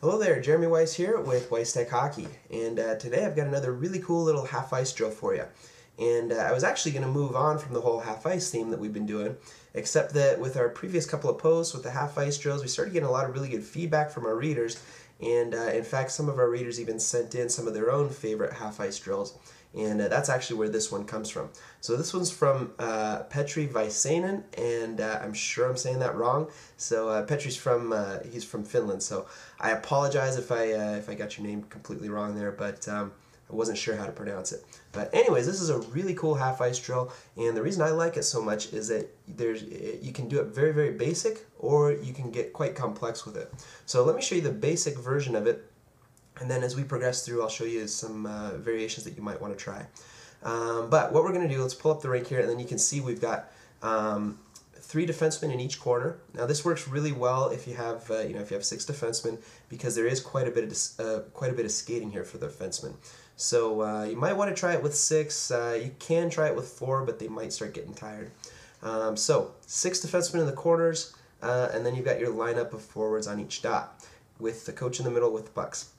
Hello there, Jeremy Weiss here with Weiss Tech Hockey, and uh, today I've got another really cool little half ice drill for you. And uh, I was actually going to move on from the whole half ice theme that we've been doing, except that with our previous couple of posts with the half ice drills, we started getting a lot of really good feedback from our readers, and uh, in fact, some of our readers even sent in some of their own favorite half ice drills and uh, that's actually where this one comes from. So this one's from uh, Petri Väisänen, and uh, I'm sure I'm saying that wrong. So uh, Petri's from uh, he's from Finland. So I apologize if I uh, if I got your name completely wrong there, but. Um, I wasn't sure how to pronounce it. But anyways, this is a really cool half ice drill, and the reason I like it so much is that there's you can do it very very basic, or you can get quite complex with it. So let me show you the basic version of it and then as we progress through, I'll show you some uh, variations that you might want to try. Um, but what we're going to do, let's pull up the rink here, and then you can see we've got um, three defensemen in each corner. Now this works really well if you have, uh, you know, if you have six defensemen, because there is quite a bit of uh, quite a bit of skating here for the defensemen. So uh, you might want to try it with six. Uh, you can try it with four, but they might start getting tired. Um, so six defensemen in the corners, uh, and then you've got your lineup of forwards on each dot, with the coach in the middle with the pucks.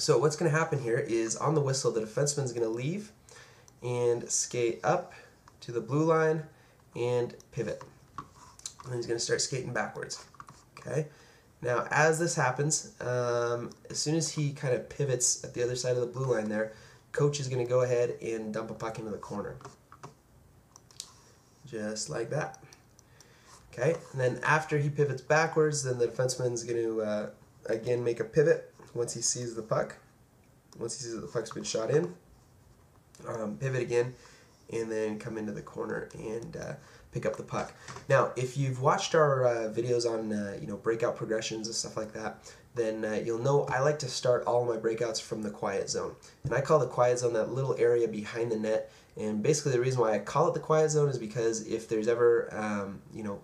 So what's going to happen here is on the whistle, the defenseman is going to leave and skate up to the blue line and pivot. And he's going to start skating backwards. Okay. Now, as this happens, um, as soon as he kind of pivots at the other side of the blue line there, coach is going to go ahead and dump a puck into the corner. Just like that. Okay, and then after he pivots backwards, then the defenseman is going to uh, again make a pivot once he sees the puck. Once he sees that the puck's been shot in, um, pivot again, and then come into the corner and uh, pick up the puck. Now, if you've watched our uh, videos on uh, you know breakout progressions and stuff like that, then uh, you'll know I like to start all my breakouts from the quiet zone. And I call the quiet zone that little area behind the net. And basically the reason why I call it the quiet zone is because if there's ever, um, you know,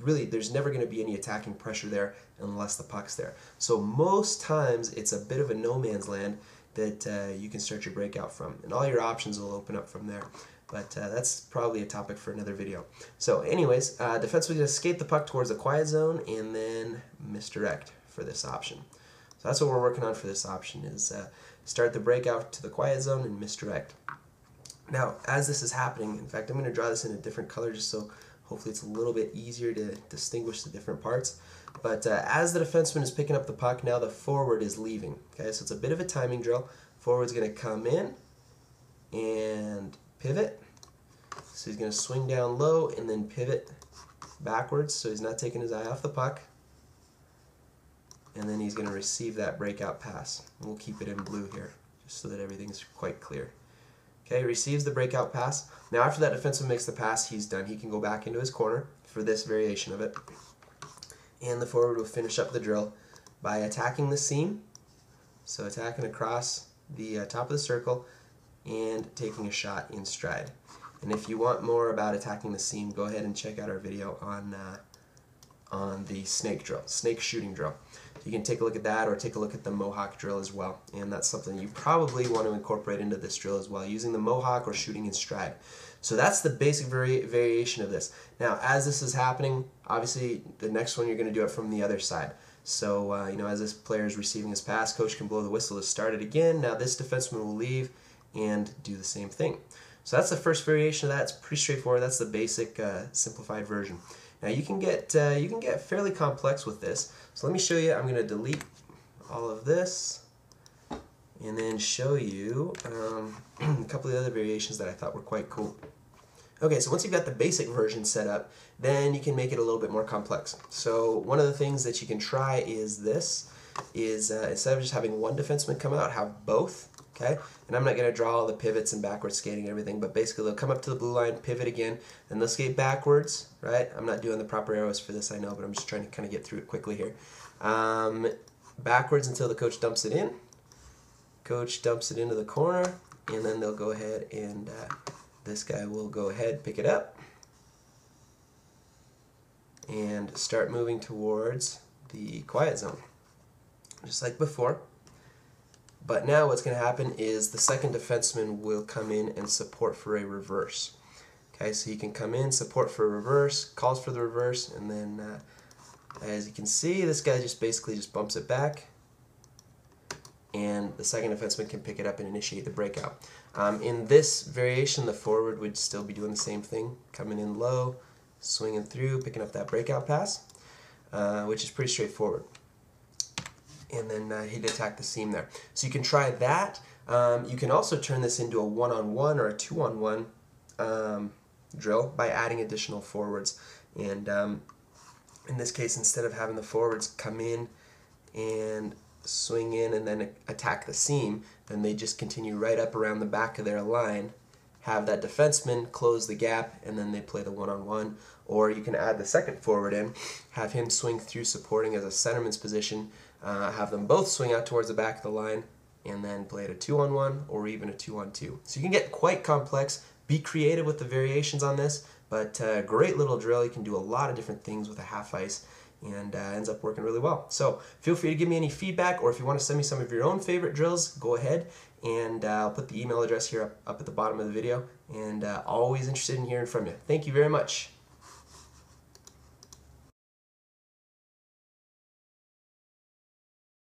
really there's never going to be any attacking pressure there unless the puck's there. So most times it's a bit of a no man's land that uh, you can start your breakout from, and all your options will open up from there. But uh, that's probably a topic for another video. So anyways, uh, just skate the puck towards the quiet zone and then misdirect for this option. So that's what we're working on for this option is uh, start the breakout to the quiet zone and misdirect. Now, as this is happening, in fact, I'm going to draw this in a different color just so Hopefully it's a little bit easier to distinguish the different parts. But uh, as the defenseman is picking up the puck, now the forward is leaving. Okay, so it's a bit of a timing drill. Forward's going to come in and pivot. So he's going to swing down low and then pivot backwards so he's not taking his eye off the puck. And then he's going to receive that breakout pass. We'll keep it in blue here just so that everything's quite clear. Okay, receives the breakout pass. Now after that defensive makes the pass, he's done. He can go back into his corner for this variation of it. And the forward will finish up the drill by attacking the seam. So attacking across the uh, top of the circle and taking a shot in stride. And if you want more about attacking the seam, go ahead and check out our video on uh, on the snake drill, snake shooting drill. You can take a look at that or take a look at the Mohawk drill as well. And that's something you probably want to incorporate into this drill as well, using the Mohawk or shooting in stride. So that's the basic vari variation of this. Now, as this is happening, obviously the next one you're going to do it from the other side. So, uh, you know, as this player is receiving his pass, coach can blow the whistle to start it again. Now this defenseman will leave and do the same thing. So that's the first variation of that. It's pretty straightforward. That's the basic uh, simplified version. Now you can get uh, you can get fairly complex with this. So let me show you. I'm going to delete all of this and then show you um, a couple of other variations that I thought were quite cool. Okay, so once you've got the basic version set up, then you can make it a little bit more complex. So one of the things that you can try is this, is uh, instead of just having one defenseman come out, have both okay? And I'm not going to draw all the pivots and backward skating and everything, but basically they'll come up to the blue line, pivot again, then they'll skate backwards, right? I'm not doing the proper arrows for this, I know, but I'm just trying to kind of get through it quickly here. Um, backwards until the coach dumps it in. Coach dumps it into the corner, and then they'll go ahead and uh, this guy will go ahead, pick it up, and start moving towards the quiet zone. Just like before. But now what's going to happen is the second defenseman will come in and support for a reverse. Okay, so he can come in, support for a reverse, calls for the reverse, and then uh, as you can see, this guy just basically just bumps it back and the second defenseman can pick it up and initiate the breakout. Um, in this variation, the forward would still be doing the same thing, coming in low, swinging through, picking up that breakout pass, uh, which is pretty straightforward. And then uh, he'd attack the seam there. So you can try that. Um, you can also turn this into a one-on-one or a two-on-one um, drill by adding additional forwards. And um, in this case, instead of having the forwards come in and swing in and then attack the seam, then they just continue right up around the back of their line, have that defenseman close the gap, and then they play the one-on-one. Or you can add the second forward in, have him swing through supporting as a centerman's position, uh, have them both swing out towards the back of the line, and then play it a two-on-one or even a two-on-two. So you can get quite complex. Be creative with the variations on this, but uh, great little drill. You can do a lot of different things with a half ice and uh, ends up working really well. So feel free to give me any feedback or if you want to send me some of your own favorite drills, go ahead and uh, I'll put the email address here up, up at the bottom of the video and uh, always interested in hearing from you. Thank you very much.